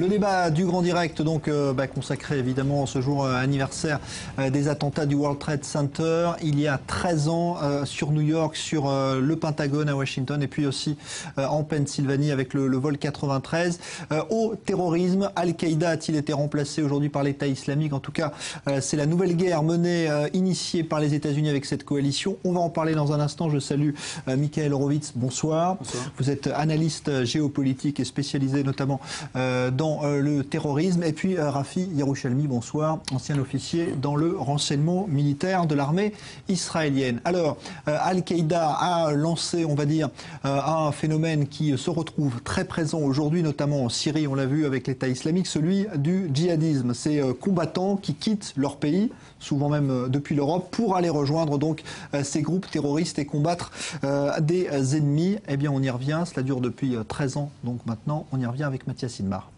Le débat du grand direct, donc euh, bah, consacré évidemment ce jour euh, anniversaire euh, des attentats du World Trade Center, il y a 13 ans sur New York, sur le Pentagone à Washington et puis aussi en Pennsylvanie avec le, vol 93. au terrorisme, Al-Qaïda a-t-il été remplacé aujourd'hui par l'État islamique? En tout cas, c'est la nouvelle guerre menée, initiée par les États-Unis avec cette coalition. On va en parler dans un instant. Je salue Michael Horowitz. Bonsoir. Bonsoir. Vous êtes analyste géopolitique et spécialisé notamment dans euh, le terrorisme. Et puis euh, Rafi Yerouchalmi, bonsoir, ancien officier dans le renseignement militaire de l'armée israélienne. Alors, euh, Al-Qaïda a lancé, on va dire, un phénomène qui se retrouve très présent aujourd'hui, notamment en Syrie, on l'a vu avec l'État islamique, celui du djihadisme. Ces combattants qui quittent leur pays, souvent même depuis l'Europe, pour aller rejoindre donc ces groupes terroristes et combattre des ennemis. Eh bien, on y revient. Cela dure depuis 13 ans, donc maintenant, on y revient avec Mathias Inmar.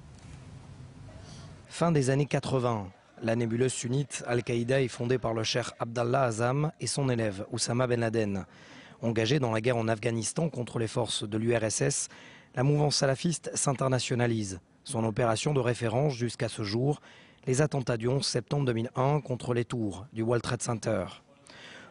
Fin des années 80, la nébuleuse sunnite Al-Qaïda est fondée par le cher Abdallah Azam et son élève Oussama Ben Laden. Engagé dans la guerre en Afghanistan contre les forces de l'URSS, la mouvance salafiste s'internationalise. Son opération de référence jusqu'à ce jour, les attentats du 11 septembre 2001 contre les tours du World Trade Center.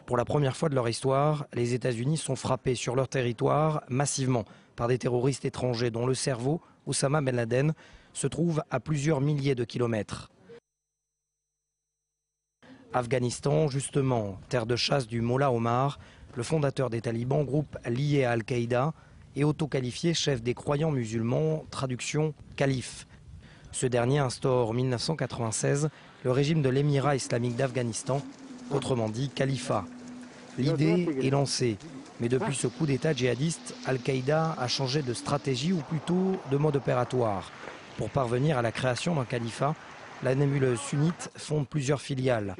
Pour la première fois de leur histoire, les États-Unis sont frappés sur leur territoire massivement par des terroristes étrangers dont le cerveau, Oussama Ben Laden, se trouve à plusieurs milliers de kilomètres. Afghanistan, justement, terre de chasse du Mollah Omar, le fondateur des talibans, groupe lié à Al-Qaïda, et auto-qualifié chef des croyants musulmans, traduction calife. Ce dernier instaure en 1996 le régime de l'émirat islamique d'Afghanistan, autrement dit califat. L'idée est lancée, mais depuis ce coup d'État djihadiste, Al-Qaïda a changé de stratégie ou plutôt de mode opératoire. Pour parvenir à la création d'un califat, la nébuleuse sunnite fonde plusieurs filiales.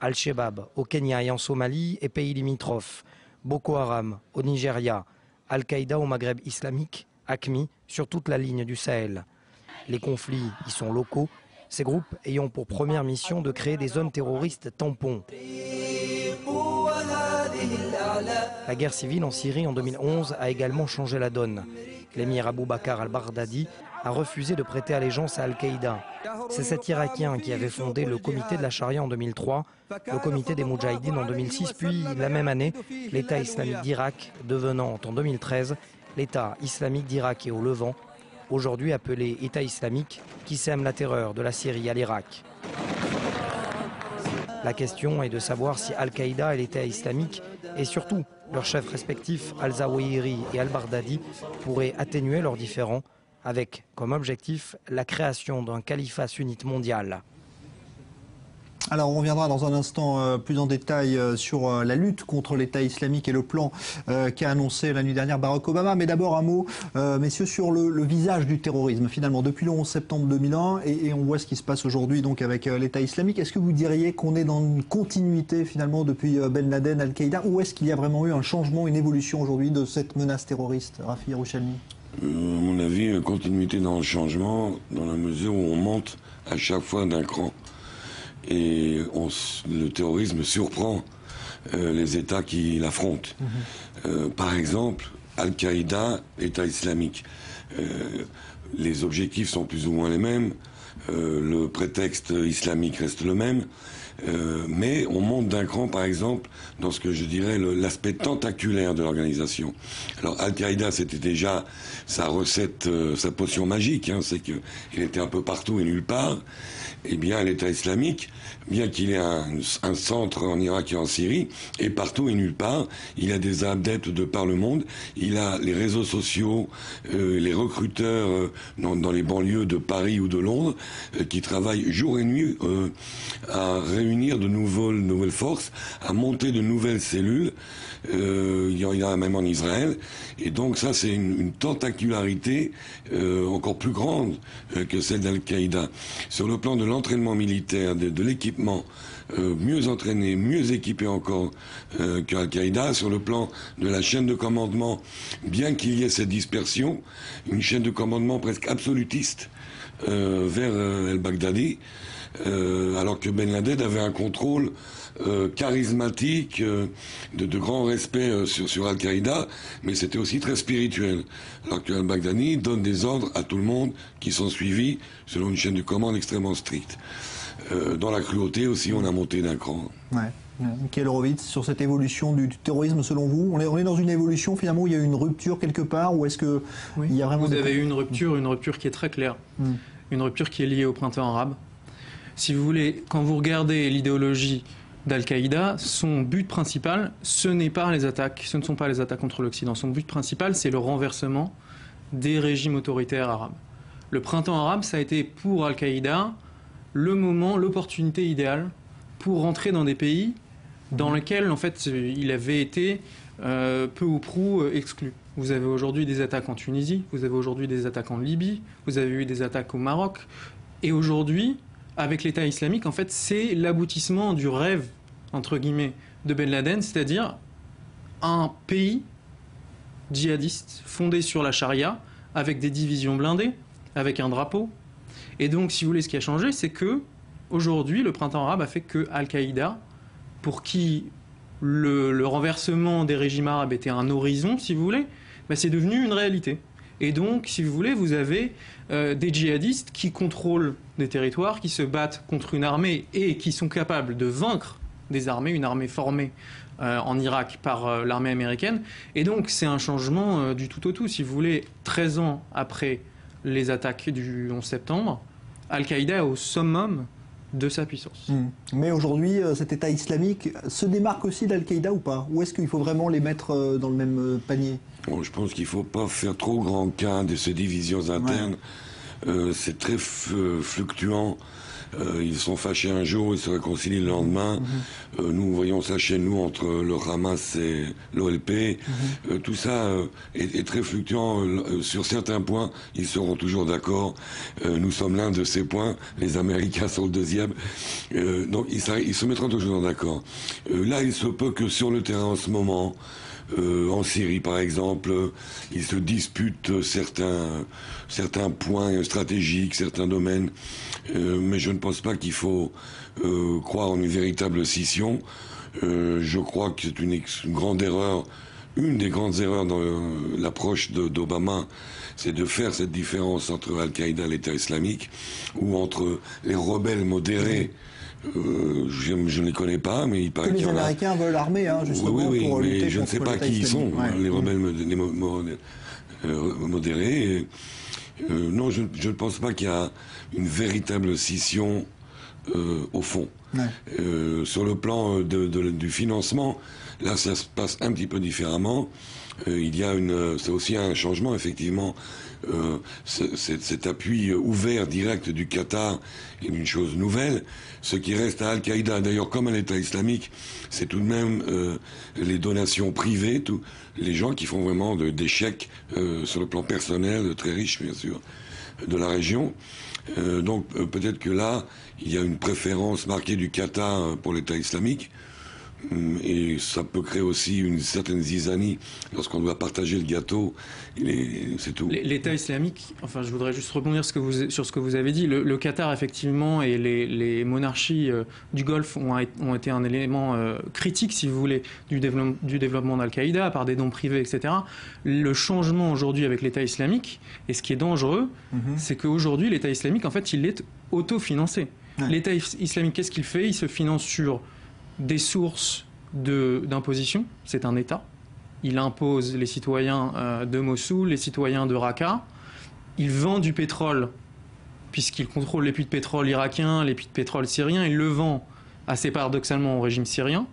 Al-Shabaab au Kenya et en Somalie et pays limitrophes. Boko Haram au Nigeria. Al-Qaïda au Maghreb islamique. ACMI sur toute la ligne du Sahel. Les conflits y sont locaux, ces groupes ayant pour première mission de créer des zones terroristes tampons. La guerre civile en Syrie en 2011 a également changé la donne l'émir Abou Bakr al-Baghdadi a refusé de prêter allégeance à Al-Qaïda. C'est cet Irakien qui avait fondé le comité de la charia en 2003, le comité des Moudjahidines en 2006, puis la même année, l'État islamique d'Irak, devenant en 2013 l'État islamique d'Irak et au Levant, aujourd'hui appelé État islamique, qui sème la terreur de la Syrie à l'Irak. La question est de savoir si Al-Qaïda et l'État islamique, et surtout leurs chefs respectifs Al-Zawahiri et Al-Bardadi, pourraient atténuer leurs différends avec comme objectif la création d'un califat sunnite mondial. Alors on reviendra dans un instant euh, plus en détail euh, sur euh, la lutte contre l'État islamique et le plan qu'a annoncé la nuit dernière Barack Obama. Mais d'abord un mot, messieurs, sur le, visage du terrorisme. Finalement, depuis le 11 septembre 2001, et, on voit ce qui se passe aujourd'hui donc avec l'État islamique. Est-ce que vous diriez qu'on est dans une continuité finalement depuis Ben Laden, Al-Qaïda, ou est-ce qu'il y a vraiment eu un changement, une évolution aujourd'hui de cette menace terroriste, Rafi Rouchalmi À mon avis, continuité dans le changement, dans la mesure où on monte à chaque fois d'un cran et le terrorisme surprend euh, les États qui l'affrontent. Mhm. Euh, par exemple, Al-Qaïda, État islamique. Euh, les objectifs sont plus ou moins les mêmes, le prétexte islamique reste le même, mais on monte d'un cran, par exemple, dans ce que je dirais l'aspect tentaculaire de l'organisation. Alors Al-Qaïda, c'était déjà sa recette, sa potion magique, hein, c'est qu'il était un peu partout et nulle part. Eh bien, l'État islamique, bien qu'il ait un, centre en Irak et en Syrie, et partout et nulle part, il a des adeptes de par le monde, il a les réseaux sociaux, euh, les recruteurs euh, dans, les banlieues de Paris ou de Londres, euh, qui travaillent jour et nuit à réunir de nouvelles forces, à monter de nouvelles cellules, euh, il y en a même en Israël. Et donc ça, c'est une, tentacularité euh, encore plus grande euh, que celle d'Al-Qaïda. Sur le plan de l'entraînement militaire, de, l'équipement, mieux entraîné, mieux équipé encore qu'Al-Qaïda. Sur le plan de la chaîne de commandement, bien qu'il y ait cette dispersion, une chaîne de commandement presque absolutiste vers El-Baghdadi. Alors que Ben Laden avait un contrôle charismatique, de, de, grand respect sur, sur Al-Qaïda, mais c'était aussi très spirituel. Alors que Al-Baghdadi donne des ordres à tout le monde qui sont suivis selon une chaîne de commande extrêmement stricte. dans la cruauté aussi, on a monté d'un cran. Ouais. Michael Horowitz, sur cette évolution du, terrorisme selon vous on est, on est, dans une évolution finalement où il y a une rupture quelque part ou est-ce que il y a vraiment Vous avez eu une rupture, une rupture qui est très claire, hmm. une rupture qui est liée au printemps arabe. Si vous voulez, quand vous regardez l'idéologie d'Al-Qaïda, son but principal, ce n'est pas les attaques, ce ne sont pas les attaques contre l'Occident. Son but principal, c'est le renversement des régimes autoritaires arabes. Le printemps arabe, ça a été pour Al-Qaïda le moment, l'opportunité idéale pour rentrer dans des pays dans lequel en fait il avait été euh, peu ou prou euh, exclu. Vous avez aujourd'hui des attaques en Tunisie, vous avez aujourd'hui des attaques en Libye, vous avez eu des attaques au Maroc, et aujourd'hui, avec l'État islamique, en fait, c'est l'aboutissement du rêve entre guillemets de Ben Laden, c'est-à-dire un pays djihadiste fondé sur la charia, avec des divisions blindées, avec un drapeau. Et donc, si vous voulez, ce qui a changé, c'est que aujourd'hui, le printemps arabe a fait que Al-Qaïda pour qui le, renversement des régimes arabes était un horizon, si vous voulez, bah, c'est devenu une réalité. Et donc, si vous voulez, vous avez euh, des djihadistes qui contrôlent des territoires, qui se battent contre une armée et qui sont capables de vaincre des armées, une armée formée euh, en Irak par euh, l'armée américaine. Et donc, c'est un changement du tout au tout. Si vous voulez, 13 ans après les attaques du 11 septembre, Al-Qaïda est au summum de sa puissance. Hmm. Mais aujourd'hui, euh, cet État islamique se démarque aussi d'Al-Qaïda ou pas? Ou est-ce qu'il faut vraiment les mettre euh, dans le même euh, panier? Je pense qu'il ne faut pas faire trop grand cas de ces divisions internes. c'est très fluctuant. Euh, ils sont fâchés un jour, ils se réconcilient le lendemain. Mhm. Euh, nous voyons ça chez nous entre le Hamas et l'OLP. Mhm. Euh, tout ça est, très fluctuant. sur certains points, ils seront toujours d'accord. nous sommes l'un de ces points. Les Américains sont le deuxième. donc ils, ils, se mettront toujours d'accord. là, il se peut que sur le terrain en ce moment, euh, en Syrie, par exemple, ils se disputent certains, certains points stratégiques, certains domaines, euh, mais je ne pense pas qu'il faut euh, croire en une véritable scission. je crois que c'est une, grande erreur, une des grandes erreurs dans l'approche d'Obama, c'est de faire cette différence entre Al-Qaïda et l'État islamique, ou entre les rebelles modérés. Euh, je, ne les connais pas, mais il paraît que les Américains veulent l'armée, hein, justement, oui, oui, pour mais je ne sais pas qui ils sont, les rebelles euh, modérés. Euh, non, je, ne pense pas qu'il y a une véritable scission au fond. sur le plan du financement, là, ça se passe un petit peu différemment. il y a une, c'est aussi un changement effectivement euh, cet appui ouvert direct du Qatar est une chose nouvelle. Ce qui reste à Al-Qaïda, d'ailleurs comme à l'État islamique, c'est tout de même euh, les donations privées, les gens qui font vraiment des chèques euh, sur le plan personnel, très riches bien sûr, de la région. donc peut-être que là, il y a une préférence marquée du Qatar pour l'État islamique. Mm, et ça peut créer aussi une certaine zizanie lorsqu'on doit partager le gâteau. C'est tout. L'État islamique, enfin, je voudrais juste rebondir sur ce que vous avez dit. Le, Qatar, effectivement, et les, monarchies euh, du Golfe ont, été un élément euh, critique, si vous voulez, du, développement d'Al-Qaïda, par des dons privés, etc. Le changement aujourd'hui avec l'État islamique, et ce qui est dangereux, mhm. c'est qu'aujourd'hui, l'État islamique, en fait, il est autofinancé. L'État islamique, qu'est-ce qu'il fait? Il se finance sur des sources d'imposition. C'est un État. Il impose les citoyens euh, de Mossoul, les citoyens de Raqqa. Il vend du pétrole, puisqu'il contrôle les puits de pétrole irakiens, les puits de pétrole syriens. Il le vend assez paradoxalement au régime syrien.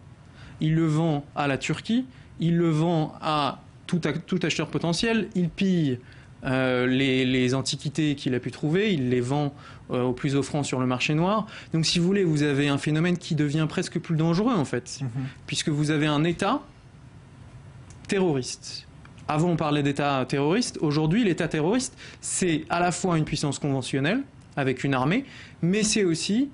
Il le vend à la Turquie. Il le vend à tout, acheteur potentiel. Il pille euh, les, antiquités qu'il a pu trouver, il les vend au plus offrant sur le marché noir. Donc si vous voulez, vous avez un phénomène qui devient presque plus dangereux en fait, mhm. puisque vous avez un État terroriste. Avant on parlait d'État terroriste, aujourd'hui l'État terroriste c'est à la fois une puissance conventionnelle avec une armée, mais c'est aussi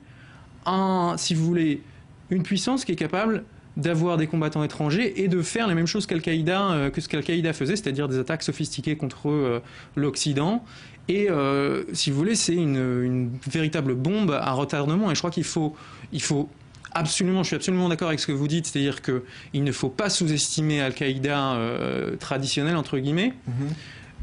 un, si vous voulez, une puissance qui est capable d'avoir des combattants étrangers et de faire la même chose qu'Al-Qaïda, euh, que ce qu'Al-Qaïda faisait, c'est-à-dire des attaques sophistiquées contre euh, l'Occident. Et euh, si vous voulez, c'est une, véritable bombe à retardement. Et je crois qu'il faut, il faut absolument, je suis absolument d'accord avec ce que vous dites, c'est-à-dire qu'il ne faut pas sous-estimer Al-Qaïda traditionnel entre guillemets. Mm-hmm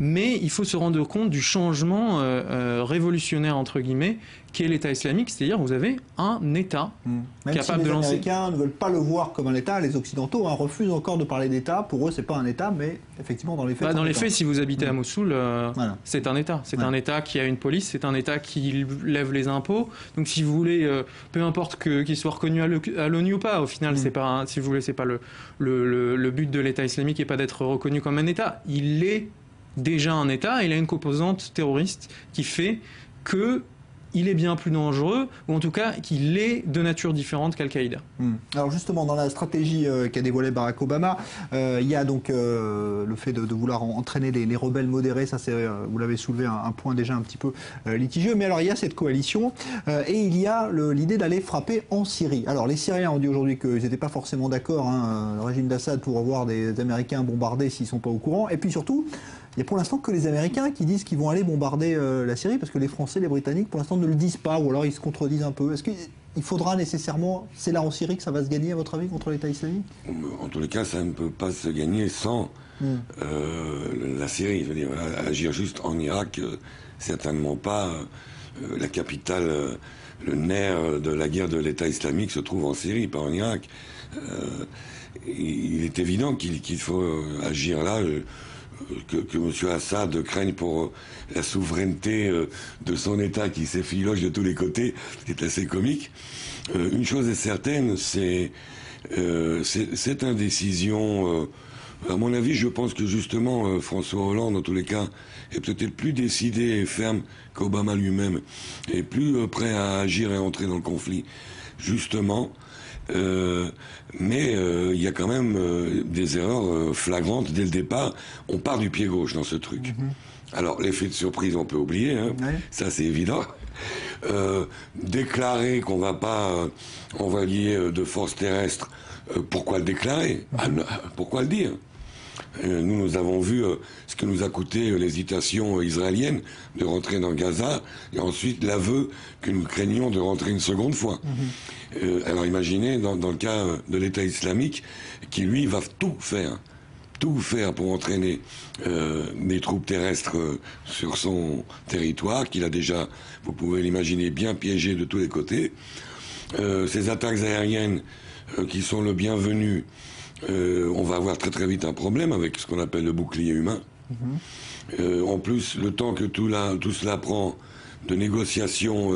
mais il faut se rendre compte du changement euh, euh, révolutionnaire entre guillemets qu'est l'État islamique, c'est-à-dire vous avez un État hmm. capable de lancer. Les Américains ne veulent pas le voir comme un État, les Occidentaux hein, refusent encore de parler d'État. Pour eux, c'est pas un État, mais effectivement dans les faits. Bah, dans les faits, si vous habitez à hmm. Mossoul, euh, c'est un État. C'est un État qui a une police, c'est un État qui lève les impôts. Donc, si vous voulez, peu importe qu'il soit reconnu à l'ONU ou pas, au final, hmm. c'est pas, si vous voulez, c'est pas le, le, le but de l'État islamique et pas d'être reconnu comme un État. Il est déjà un État, il a une composante terroriste qui fait que il est bien plus dangereux, ou en tout cas qu'il est de nature différente qu'Al-Qaïda. Hmm. Alors justement, dans la stratégie euh, qu'a dévoilée Barack Obama, euh, il y a donc euh, le fait de, vouloir entraîner les, rebelles modérés, ça c'est, vous l'avez soulevé, un, point déjà un petit peu litigieux, mais alors il y a cette coalition, et il y a l'idée d'aller frapper en Syrie. Alors les Syriens ont dit aujourd'hui qu'ils n'étaient pas forcément d'accord, hein, le régime d'Assad, pour voir des Américains bombardés s'ils ne sont pas au courant, et puis surtout, il n'y a pour l'instant que les Américains qui disent qu'ils vont aller bombarder euh, la Syrie, parce que les Français, les Britanniques, pour l'instant, ne le disent pas, ou alors ils se contredisent un peu. Est-ce qu'il faudra nécessairement, c'est là en Syrie que ça va se gagner, à votre avis, contre l'État islamique? En tous les cas, ça ne peut pas se gagner sans hmm. euh, la Syrie. Je veux dire, agir juste en Irak, euh, certainement pas. la capitale, le nerf de la guerre de l'État islamique se trouve en Syrie, pas en Irak. il est évident qu'il faut agir là que, que M. Assad craigne pour euh, la souveraineté euh, de son État qui s'effiloche de tous les côtés, c'est assez comique. Euh, une chose est certaine, c'est cette indécision. à mon avis, je pense que justement François Hollande, en tous les cas, est peut-être plus décidé et ferme qu'Obama lui-même, et plus prêt à agir et entrer dans le conflit. Justement, euh, mais euh, il y a quand même euh, des erreurs flagrantes dès le départ. On part du pied gauche dans ce truc. Mhm. Alors l'effet de surprise, on peut oublier, hein. ça c'est évident. déclarer qu'on va pas envoyer de forces terrestres, pourquoi le déclarer? Ah, Pourquoi le dire? Nous, nous avons vu ce que nous a coûté l'hésitation israélienne de rentrer dans Gaza et ensuite l'aveu que nous craignions de rentrer une seconde fois. Mhm. Euh, alors imaginez, dans, le cas de l'État islamique, qui lui va tout faire, tout faire pour entraîner euh, des troupes terrestres euh, sur son territoire, qu'il a déjà, vous pouvez l'imaginer, bien piégé de tous les côtés. ces attaques aériennes qui sont le bienvenu, on va avoir très très vite un problème avec ce qu'on appelle le bouclier humain. Mhm. en plus, le temps que tout, tout cela prend de négociations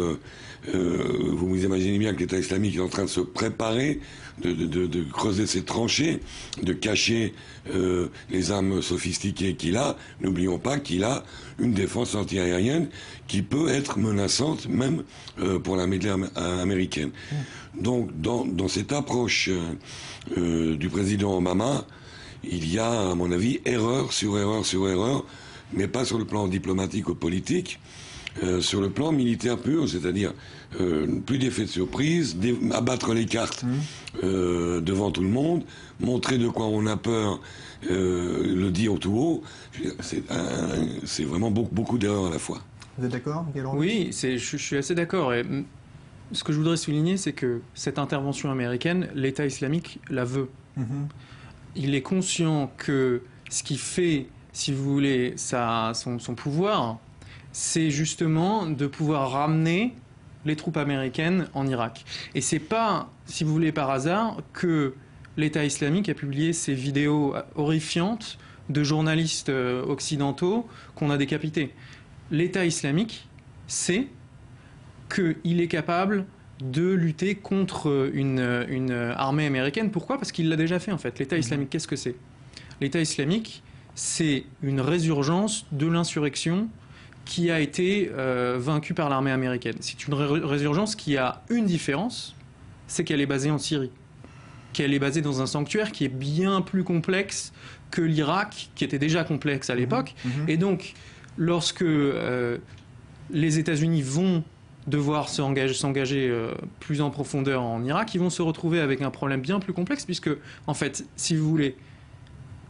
euh, vous vous imaginez bien que l'État islamique est en train de se préparer, de, creuser ses tranchées, de cacher euh, les armes sophistiquées qu'il a. N'oublions pas qu'il a une défense antiaérienne qui peut être menaçante même euh, pour la médaille américaine. Donc dans, dans cette approche du président Obama, il y a, à mon avis, erreur sur erreur sur erreur, mais pas sur le plan diplomatique ou politique, euh, sur le plan militaire pur, c'est-à-dire euh, plus d'effet de surprise, abattre les cartes mmh. euh, devant tout le monde, montrer de quoi on a peur, le dire tout haut, c'est vraiment beaucoup, beaucoup d'erreurs à la fois. Vous êtes d'accord, Oui, je, je, suis assez d'accord. Et ce que je voudrais souligner, c'est que cette intervention américaine, l'État islamique la veut. Mmh. Il est conscient que ce qui fait, si vous voulez, sa, son, son pouvoir, c'est justement de pouvoir ramener les troupes américaines en Irak. Et c'est pas, si vous voulez, par hasard que l'État islamique a publié ces vidéos horrifiantes de journalistes euh, occidentaux qu'on a décapités. L'État islamique sait qu'il est capable de lutter contre une, une armée américaine. Pourquoi? Parce qu'il l'a déjà fait en fait. L'État mhm. islamique, qu'est-ce que c'est? L'État islamique, c'est une résurgence de l'insurrection qui a été euh, vaincue par l'armée américaine. C'est une résurgence qui a une différence, c'est qu'elle est basée en Syrie, qu'elle est basée dans un sanctuaire qui est bien plus complexe que l'Irak, qui était déjà complexe à l'époque. Mhm. Mhm. Et donc, lorsque euh, les États-Unis vont devoir s'engager euh, plus en profondeur en Irak, ils vont se retrouver avec un problème bien plus complexe, puisque, en fait, si vous voulez,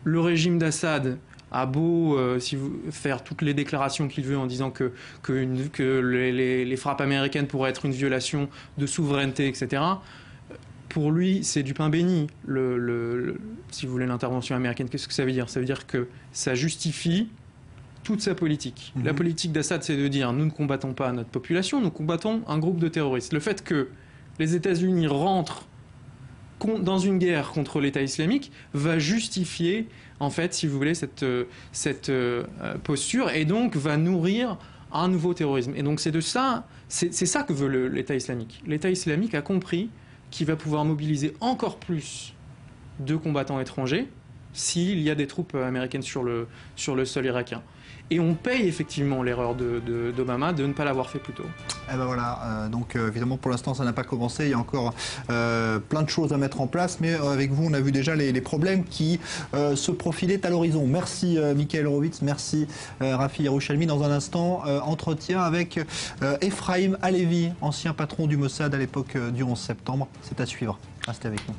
le régime d'Assad a beau euh, si vous, faire toutes les déclarations qu'il veut en disant que, que, les, frappes américaines pourraient être une violation de souveraineté, etc. Pour lui, c'est du pain béni. Le, si vous voulez l'intervention américaine, qu'est-ce que ça veut dire? Ça veut dire que ça justifie toute sa politique. La mhm. politique d'Assad, c'est de dire nous ne combattons pas notre population, nous combattons un groupe de terroristes. Le fait que les États-Unis rentrent dans une guerre contre l'État islamique va justifier, en fait, si vous voulez, cette, euh, cette euh, posture et donc va nourrir un nouveau terrorisme. Et donc c'est de ça, c'est ça que veut l'État islamique. L'État islamique a compris qu'il va pouvoir mobiliser encore plus de combattants étrangers s'il y a des troupes américaines sur le, sur le sol irakien. Et on paye effectivement l'erreur d'Obama de, de, ne pas l'avoir fait plus tôt. Eh ben voilà, euh, donc euh, évidemment pour l'instant ça n'a pas commencé, il y a encore euh, plein de choses à mettre en place, mais avec vous on a vu déjà les, problèmes qui se profilaient à l'horizon. Merci Michael Horowitz, merci Rafi Yerushalmi. Dans un instant, entretien avec Ephraim Alevi, ancien patron du Mossad à l'époque du 11 septembre. C'est à suivre. Restez avec nous.